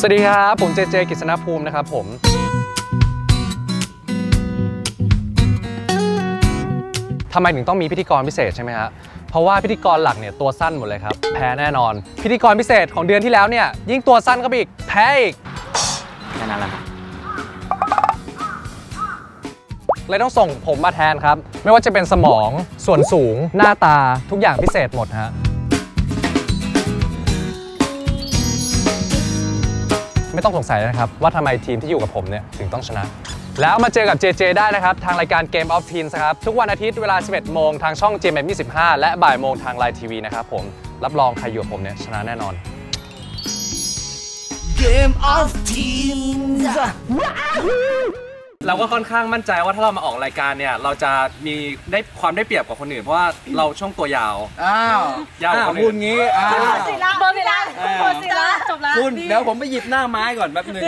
สวัสดีครับ ผมเจเจกิษณภูมินะครับผม ทำไมถึงต้องมีพิธีกรพิเศษใช่ไหมฮะ เพราะว่าพิธีกรหลักเนี่ยตัวสั้นหมดเลยครับ แพ้แน่นอน พิธีกรพิเศษของเดือนที่แล้วเนี่ย ยิ่งตัวสั้นเข้าไปอีก แพ้อีกแค่นั้นแหละครับเลยต้องส่งผมมาแทนครับ ไม่ว่าจะเป็นสมอง ส่วนสูง หน้าตา ทุกอย่างพิเศษหมดฮะ ไม่ต้องสงสัยนะครับ ว่าทำไมทีมที่อยู่กับผมเนี่ยถึงต้องชนะ แล้วมาเจอกับ JJ ได้นะครับ ทางรายการ Game of Teens ครับ ทุกวันอาทิตย์เวลา 11 โมงทางช่อง GMM 25 และบ่ายโมงทางไลน์ทีวีนะครับผมรับรองใครอยู่กับผมเนี่ยชนะแน่นอน Game of Teens เราก็ค่อนข้างมั่นใจว่าถ้าเรามาออกรายการเนี่ย เราจะมีได้ความได้เปรียบกว่าคนอื่น เพราะว่าเราช่วงตัวยาว อ้าวยาวกว่าคนอื่นพูดงี้อ้าวศิละเบอร์ศิละเบอร์ศิละจบแล้ว คุณเดี๋ยวผมไปหยิบหน้าไม้ก่อนแป๊บหนึง